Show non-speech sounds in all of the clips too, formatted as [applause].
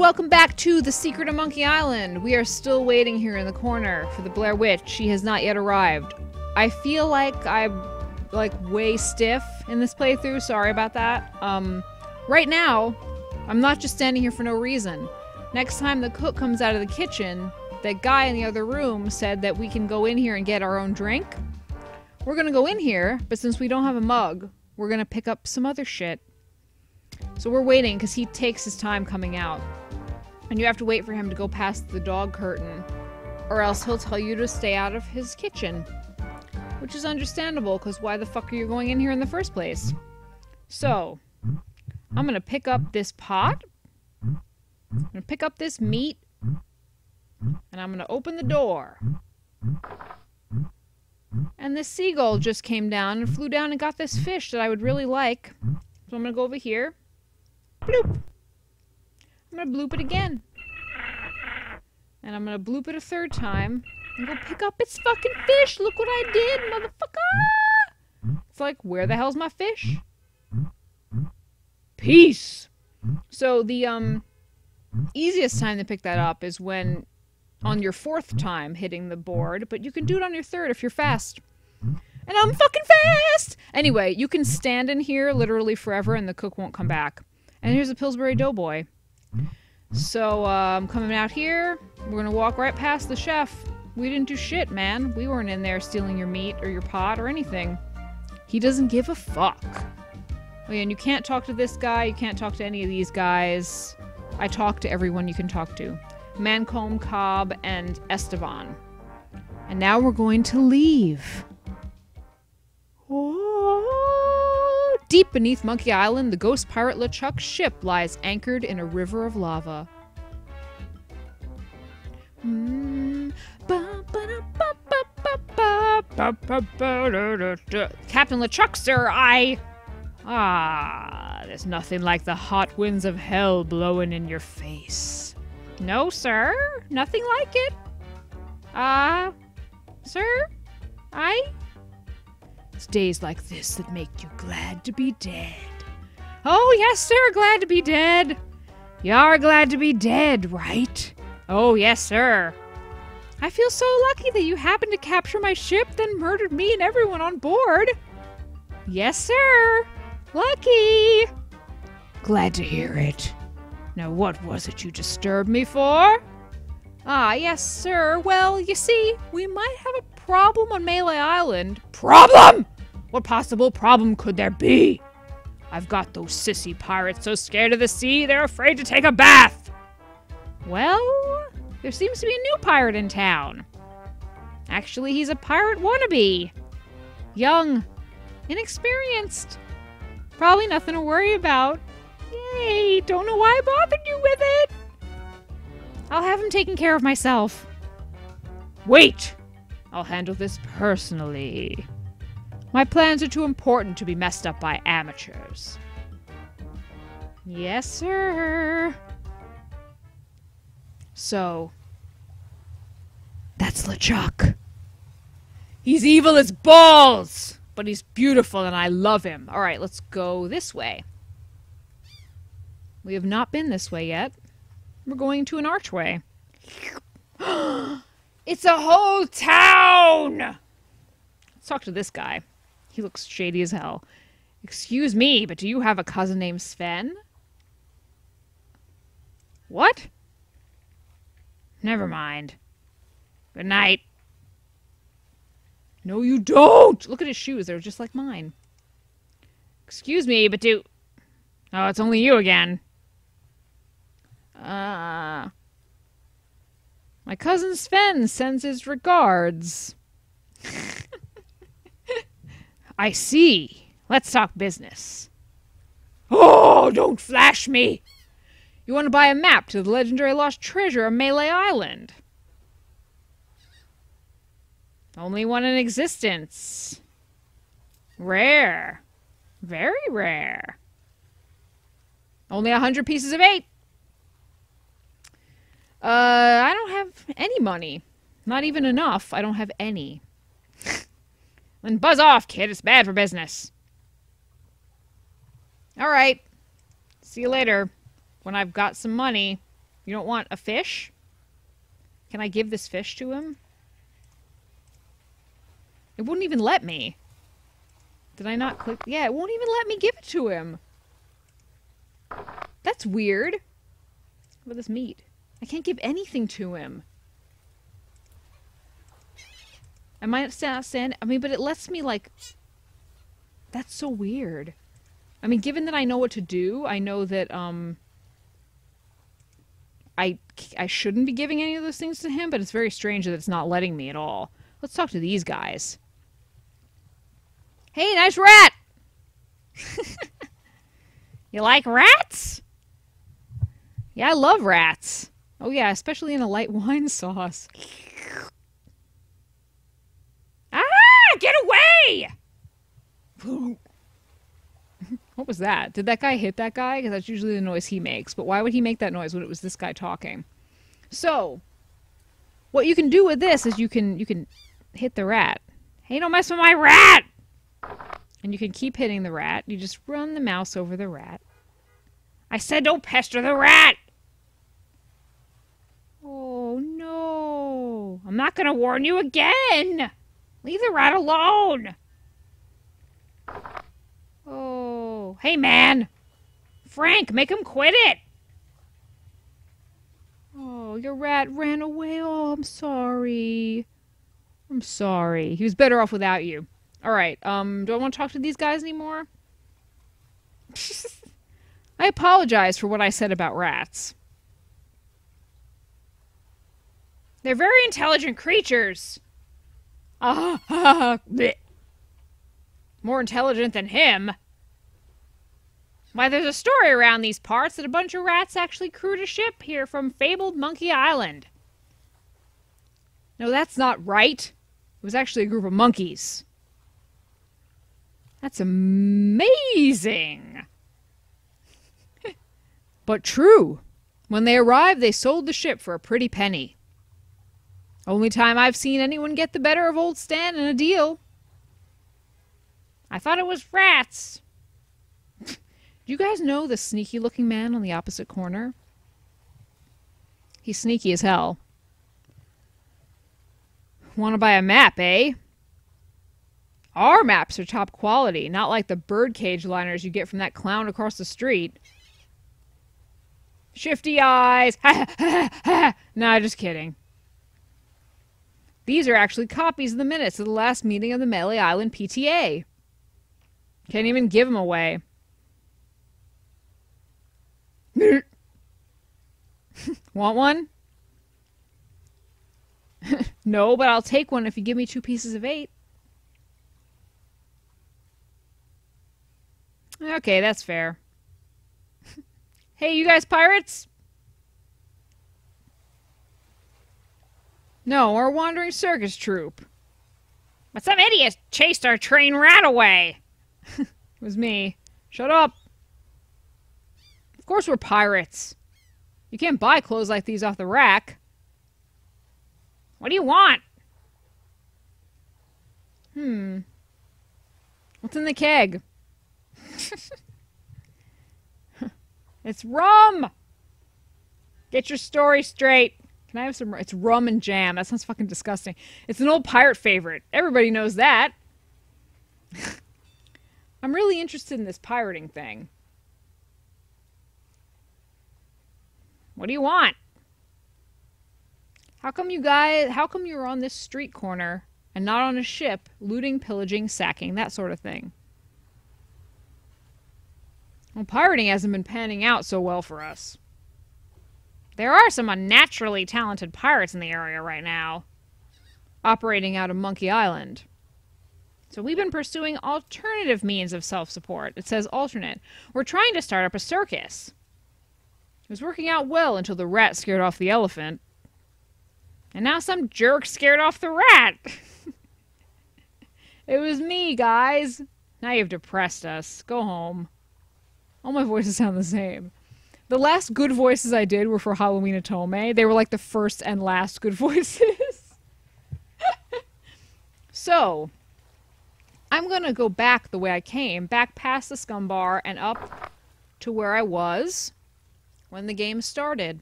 welcome back to The Secret of Monkey Island. We are still waiting here in the corner for the Blair Witch. She has not yet arrived. I feel like I'm like way stiff in this playthrough. Sorry about that. Um, right now, I'm not just standing here for no reason. Next time the cook comes out of the kitchen, that guy in the other room said that we can go in here and get our own drink. We're gonna go in here, but since we don't have a mug, we're gonna pick up some other shit. So we're waiting because he takes his time coming out. And you have to wait for him to go past the dog curtain, or else he'll tell you to stay out of his kitchen. Which is understandable, because why the fuck are you going in here in the first place? So, I'm gonna pick up this pot. I'm gonna pick up this meat. And I'm gonna open the door. And this seagull just came down and flew down and got this fish that I would really like. So I'm gonna go over here. Bloop. I'm gonna bloop it again. And I'm gonna bloop it a third time. And go pick up its fucking fish. Look what I did, motherfucker! It's like, where the hell's my fish? Peace! So the um easiest time to pick that up is when on your fourth time hitting the board, but you can do it on your third if you're fast. And I'm fucking fast! Anyway, you can stand in here literally forever and the cook won't come back. And here's a Pillsbury Doughboy. So, uh, I'm coming out here. We're gonna walk right past the chef. We didn't do shit, man. We weren't in there stealing your meat or your pot or anything. He doesn't give a fuck. Oh, yeah, and you can't talk to this guy. You can't talk to any of these guys. I talk to everyone you can talk to. Mancomb, Cobb, and Esteban. And now we're going to leave. Deep beneath Monkey Island, the ghost pirate LeChuck's ship lies anchored in a river of lava. Captain LeChuck, sir, I. Ah, there's nothing like the hot winds of hell blowing in your face. No, sir, nothing like it. Ah, uh, sir, I. It's days like this that make you glad to be dead. Oh, yes, sir, glad to be dead. You are glad to be dead, right? Oh, yes, sir. I feel so lucky that you happened to capture my ship, then murdered me and everyone on board. Yes, sir. Lucky. Glad to hear it. Now, what was it you disturbed me for? Ah, yes, sir. Well, you see, we might have a problem on Melee Island. Problem? What possible problem could there be? I've got those sissy pirates so scared of the sea, they're afraid to take a bath. Well, there seems to be a new pirate in town. Actually, he's a pirate wannabe. Young, inexperienced. Probably nothing to worry about. Yay, don't know why I bothered you with it. I'll have him taken care of myself. Wait! I'll handle this personally. My plans are too important to be messed up by amateurs. Yes, sir. So, that's LeChuck. He's evil as balls, but he's beautiful and I love him. All right, let's go this way. We have not been this way yet. We're going to an archway. [gasps] it's a whole town! Let's talk to this guy. He looks shady as hell. Excuse me, but do you have a cousin named Sven? What? Never mind. Good night. No, you don't! Look at his shoes. They're just like mine. Excuse me, but do... Oh, it's only you again. Uh... My cousin Sven sends his regards. [laughs] I see. Let's talk business. Oh, don't flash me! You want to buy a map to the legendary lost treasure of Melee Island. Only one in existence. Rare. Very rare. Only a hundred pieces of eight. Uh, I don't have any money. Not even enough. I don't have any. Then buzz off, kid. It's bad for business. All right. See you later. When I've got some money. You don't want a fish? Can I give this fish to him? It wouldn't even let me. Did I not click? Yeah, it won't even let me give it to him. That's weird. What about this meat? I can't give anything to him. I might. I mean, but it lets me like. That's so weird. I mean, given that I know what to do, I know that um. I I shouldn't be giving any of those things to him, but it's very strange that it's not letting me at all. Let's talk to these guys. Hey, nice rat. [laughs] you like rats? Yeah, I love rats. Oh yeah, especially in a light [laughs] wine sauce. Ah! Get away! what was that? Did that guy hit that guy? Because that's usually the noise he makes. But why would he make that noise when it was this guy talking? So, what you can do with this is you can you can hit the rat. Hey, don't mess with my rat! And you can keep hitting the rat. You just run the mouse over the rat. I said don't pester the rat! Oh, no. I'm not going to warn you again. Leave the rat alone. Oh. Hey, man. Frank, make him quit it. Oh, your rat ran away. Oh, I'm sorry. I'm sorry. He was better off without you. All right. Um, do I want to talk to these guys anymore? [laughs] I apologize for what I said about rats. They're very intelligent creatures. Ah, [laughs] more intelligent than him. Why, there's a story around these parts that a bunch of rats actually crewed a ship here from fabled Monkey Island. No, that's not right. It was actually a group of monkeys. That's amazing. [laughs] but true. When they arrived, they sold the ship for a pretty penny. Only time I've seen anyone get the better of old Stan in a deal. I thought it was rats. Do you guys know the sneaky looking man on the opposite corner? He's sneaky as hell. Want to buy a map, eh? Our maps are top quality, not like the birdcage liners you get from that clown across the street. Shifty eyes! [laughs] nah, just kidding. These are actually copies of the minutes of the last meeting of the Melee Island PTA. Can't even give them away. [laughs] Want one? [laughs] no, but I'll take one if you give me two pieces of eight. Okay, that's fair. [laughs] hey, you guys pirates? No, our wandering circus troupe. But some idiot chased our train rat away. it was me. Shut up. Course we're pirates. You can't buy clothes like these off the rack. What do you want? Hmm. What's in the keg? [laughs] it's rum! Get your story straight. Can I have some? It's rum and jam. That sounds fucking disgusting. It's an old pirate favorite. Everybody knows that. [laughs] I'm really interested in this pirating thing. What do you want? How come you guys, how come you're on this street corner and not on a ship, looting, pillaging, sacking, that sort of thing? Well, pirating hasn't been panning out so well for us. There are some unnaturally talented pirates in the area right now, operating out of Monkey Island. So we've been pursuing alternative means of self-support. It says alternate. We're trying to start up a circus. It was working out well until the rat scared off the elephant. And now some jerk scared off the rat. [laughs] it was me, guys. Now you've depressed us. Go home. All my voices sound the same. The last good voices I did were for Halloween Atome. They were like the first and last good [laughs] voices. [laughs] so, I'm going to go back the way I came, back past the SCUMM bar and up to where I was when the game started.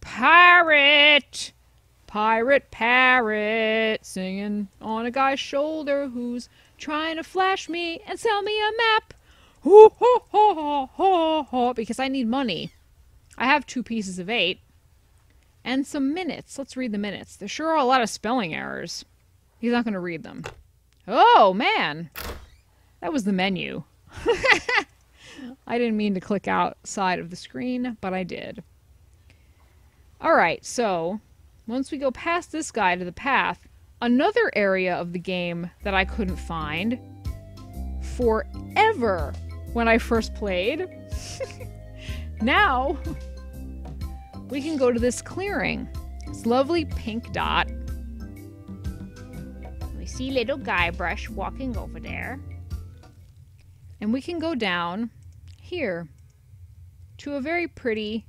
Pirate! Pirate parrot singing on a guy's shoulder who's trying to flash me and sell me a map. Ho ho ho ho ho because I need money. I have two pieces of eight. And some minutes. Let's read the minutes. There sure are a lot of spelling errors. He's not going to read them. Oh, man. That was the menu. [laughs] I didn't mean to click outside of the screen, but I did. All right, so once we go past this guy to the path, another area of the game that I couldn't find forever when I first played. [laughs] now we can go to this clearing. This lovely pink dot. We see little Guybrush walking over there. And we can go down here to a very pretty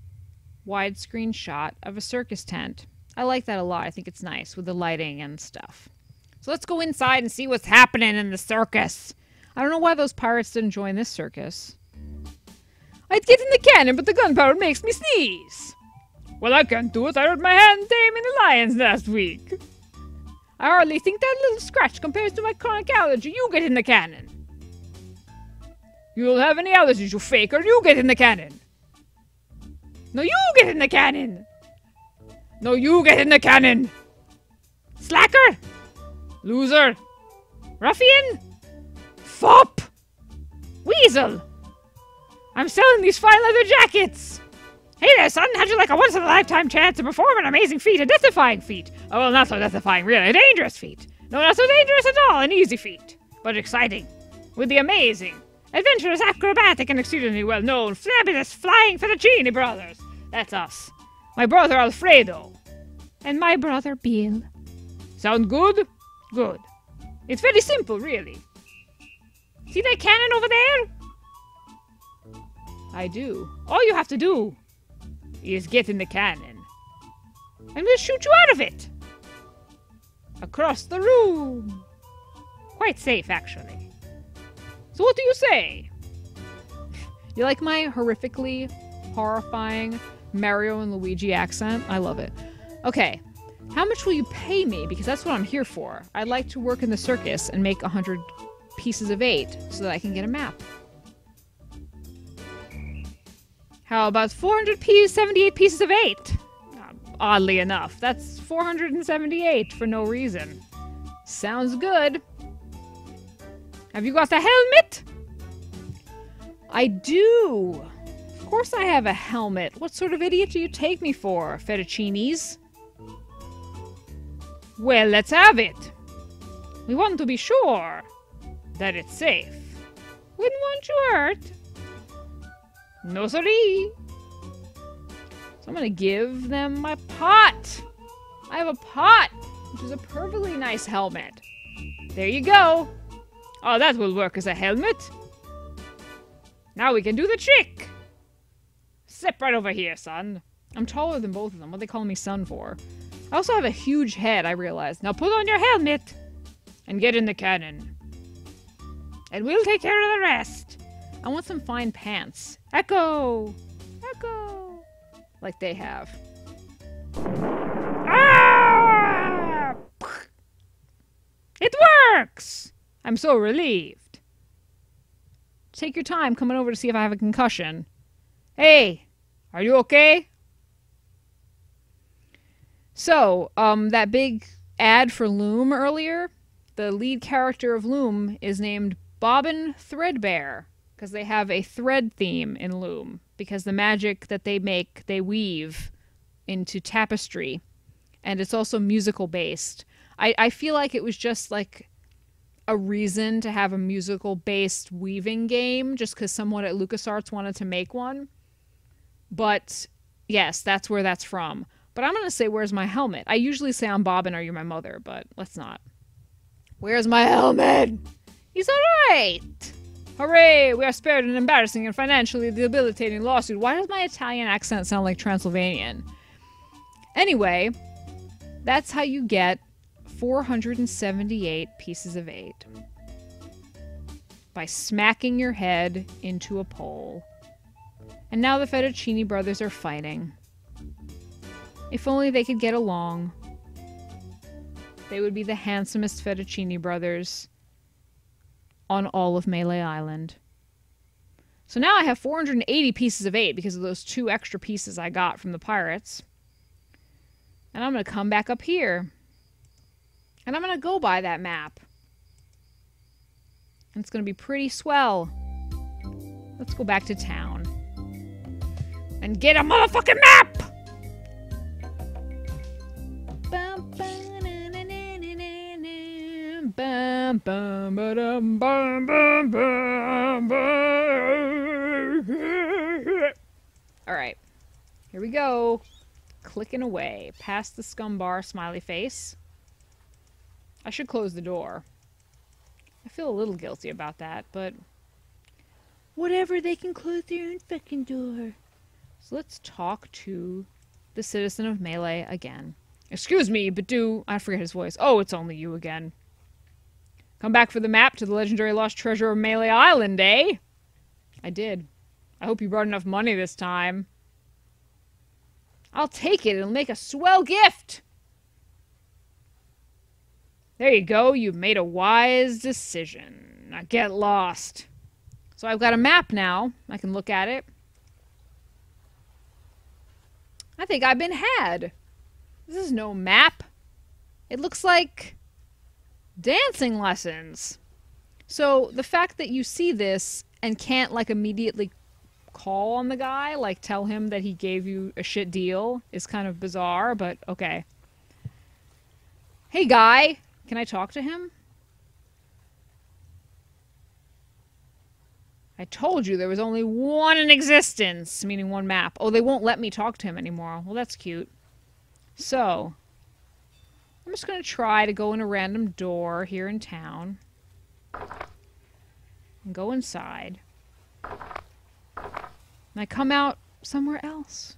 widescreen shot of a circus tent. I like that a lot. I think it's nice with the lighting and stuff. So let's go inside and see what's happening in the circus. I don't know why those pirates didn't join this circus. I'd get in the cannon, but the gunpowder makes me sneeze. Well, I can't do it. I hurt my hand taming the lions last week. I hardly think that little scratch compares to my chronic allergy. You get in the cannon. You'll have any allergies, you faker. You get in the cannon. No, you get in the cannon. No, you get in the cannon! Slacker! Loser! Ruffian! Fop! Weasel! I'm selling these fine leather jackets! Hey there, son! How'd you like a once-in-a-lifetime chance to perform an amazing feat, a death-defying feat? Oh, well, not so death-defying, really. A dangerous feat. No, not so dangerous at all. An easy feat. But exciting. With the amazing, adventurous, acrobatic, and exceedingly well-known fabulous Flying Fettuccine Brothers. That's us. My brother Alfredo. And my brother Bill. Sound good? Good. It's very simple, really. See that cannon over there? I do. All you have to do is get in the cannon. And we'll shoot you out of it. Across the room. Quite safe, actually. So what do you say? You like my horrifically horrifying Mario and Luigi accent. I love it. Okay, how much will you pay me? Because that's what I'm here for. I'd like to work in the circus and make a hundred pieces of eight so that I can get a map. How about 400 pieces, 78 pieces of eight? Oddly enough, that's 478 for no reason. Sounds good. Have you got a helmet? I do Of course I have a helmet. What sort of idiot do you take me for, fettuccines? Well, let's have it. We want to be sure that it's safe. Wouldn't want you hurt. No sorry. So I'm gonna give them my pot. I have a pot, which is a perfectly nice helmet. There you go. Oh, that will work as a helmet. Now we can do the trick. Step right over here, son. I'm taller than both of them. What they call me son for? I also have a huge head, I realized. Now put on your helmet and get in the cannon. And we'll take care of the rest. I want some fine pants. Echo! Echo! Like they have. Ah! It works! I'm so relieved. Take your time coming over to see if I have a concussion. Hey, are you okay? So, um, that big ad for Loom earlier, the lead character of Loom is named Bobbin Threadbare because they have a thread theme in Loom because the magic that they make, they weave into tapestry. And it's also musical based. I, I feel like it was just like a reason to have a musical based weaving game just because someone at LucasArts wanted to make one. But yes, that's where that's from. But I'm going to say, Where's my helmet? I usually say I'm Bobbin Are you're my mother, but let's not. Where's my helmet? He's alright. Hooray! We are spared an embarrassing and financially debilitating lawsuit. Why does my Italian accent sound like Transylvanian? Anyway, that's how you get 478 pieces of eight. By smacking your head into a pole and now the Fettuccini brothers are fighting. If only they could get along. They would be the handsomest Fettuccini brothers on all of Melee Island. So now I have 480 pieces of 8 because of those two extra pieces I got from the pirates. And I'm going to come back up here. And I'm going to go buy that map. And it's going to be pretty swell. Let's go back to town. And get a motherfucking map! Bum, bum, bum, ba-dum, bum, bum, bum, bum. All right, here we go. Clicking away past the SCUMM bar smiley face. I should close the door. I feel a little guilty about that, but whatever, they can close their own fucking door. So let's talk to the citizen of Melee again. Excuse me, but do I forget his voice? Oh, it's only you again. Come back for the map to the legendary lost treasure of Melee Island, eh? I did. I hope you brought enough money this time. I'll take it. It'll make a swell gift. There you go. You've made a wise decision. Now get lost. So I've got a map now. I can look at it. I think I've been had. This is no map. It looks like dancing lessons. So the fact that you see this and can't like immediately call on the guy, like tell him that he gave you a shit deal is kind of bizarre, but okay. Hey guy, can I talk to him? I told you there was only one in existence, meaning one map. Oh, they won't let me talk to him anymore. Well, that's cute. So, I'm just going to try to go in a random door here in town. And go inside. And I come out somewhere else.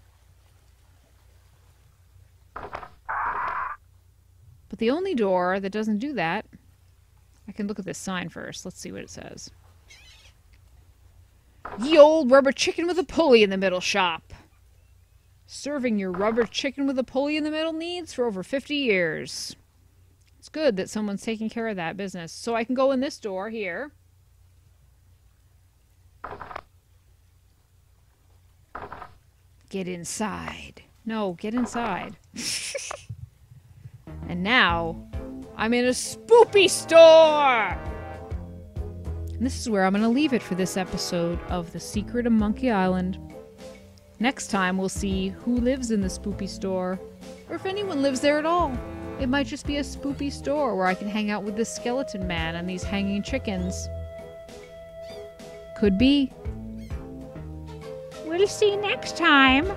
The only door that doesn't do that... I can look at this sign first. Let's see what it says. Ye old rubber chicken with a pulley in the middle shop. Serving your rubber chicken with a pulley in the middle needs for over 50 years. It's good that someone's taking care of that business. So I can go in this door here. Get inside. No, get inside. [laughs] And now, I'm in a spoopy store! And this is where I'm going to leave it for this episode of The Secret of Monkey Island. Next time, we'll see who lives in the spoopy store, or if anyone lives there at all. It might just be a spoopy store where I can hang out with this skeleton man and these hanging chickens. Could be. We'll see next time.